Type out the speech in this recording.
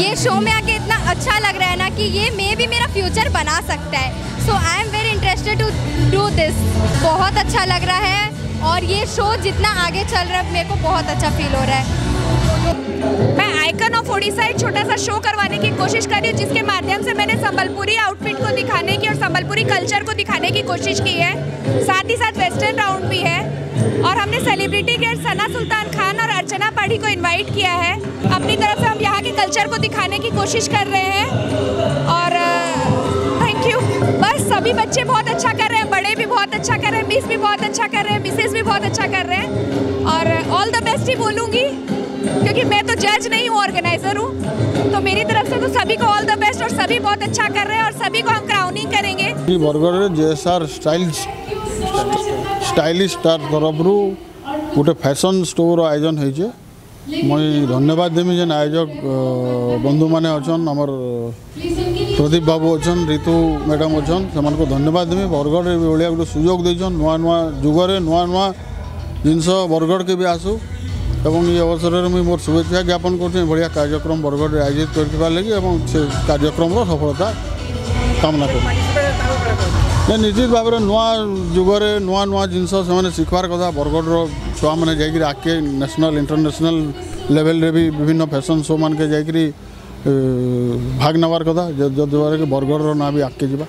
ये शो में आके इतना अच्छा लग रहा है ना कि ये मे भी मेरा फ्यूचर बना सकता है। So I am very interested to do this बहुत अच्छा लग रहा है और ये शो जितना आगे चल रहा है, मेरे को बहुत अच्छा फील हो रहा है। मैं आइकन ऑफ़ ओडिशा एक छोटा सा शो करवाने की कोशिश कर रही हूँ, जिसके माध्यम से मैंने संबलपुरी आउटफिट को दिखाने की और संबलपुरी कल्चर को दिखाने की कोशिश की है। साथ ही साथ वेस्टर्न राउंड भी है। और हमने सेलिब्रिटी गेस्ट सना सुल्तान खान और अर्चना पाढ़ी को इनवाइट किया है। अपनी तरफ़ से हम कल्चर को दिखाने की कोशिश कर रहे हैं। और थैंक यू बस सभी बच्चे बहुत अच्छा कर रहे हैं, बड़े भी बहुत अच्छा कर रहे हैं मिस भी बहुत अच्छा कर रहे हैं मिसेज भी बहुत अच्छा कर रहे हैं। और ऑल द बेस्ट ही बोलूँगी, क्योंकि मैं तो जज नहीं हूँ ऑर्गेनाइज़र हूँ। तो मेरी तरफ़ से तो सभी को ऑल द बेस्ट और सभी बहुत अच्छा कर रहे हैं और सभी को हम क्राउनिंग करेंगे। बरगढ़ जैसा स्टाइल स्टाइलिश तरफ़ गोटे फ़ैशन स्टोर आयोजन होइए ମୁଇଁ ଧନ୍ୟବାଦ ଦେମି ଯେନ୍ ଆୟୋଜକ ବନ୍ଧୁମାନେ ଅଛନ୍ ଆମର ପ୍ରଦୀପ ବାବୁ ଅଛନ୍ ରିତୁ ମ୍ୟାଡ଼ାମ୍ ଅଛନ୍ ସେମାନଙ୍କୁ ଧନ୍ୟବାଦ ଦେମି ବରଗଡ଼ରେ ବି ଭଳିଆ ଗୋଟେ ସୁଯୋଗ ଦେଇଛନ୍ ନୂଆ ନୂଆ ଯୁଗରେ ନୂଆ ନୂଆ ଜିନିଷ ବରଗଡ଼କେ ବି ଆସୁ ଏବଂ এই ଅବସରରେ ମୁଇଁ ମୋର শুভেচ্ছা জ্ঞাপন করছি বঢ়িয়া কার্যক্রম বরগড়ে আয়োজিত କରିଥିବାର୍ ଲାଗି এবং ସେ କାର୍ଯ୍ୟକ୍ରମର ସଫଳତା କାମନା କରୁଛି ନା ନିଶ୍ଚିତ ଭାବରେ ନୂଆ ଯୁଗରେ ନୂଆ ନୂଆ ଜିନିଷ ସେମାନେ ଶିଖିବାର କଥା ବରଗଡ଼ର ଛୁଆମାନେ ଯାଇକିରି ଆଗକେ ନ୍ୟାସନାଲ୍ ଇଣ୍ଟରନ୍ୟାସନାଲ୍ ଲେଭେଲ୍ରେ ବି ବିଭିନ୍ନ ଫ୍ୟାସନ୍ ଶୋ ମାନକେ ଯାଇକିରି ଭାଗ ନେବାର କଥା ଯଦ୍ୱାରା କି ବରଗଡ଼ର ନାଁ ବି ଆଗକେ ଯିବା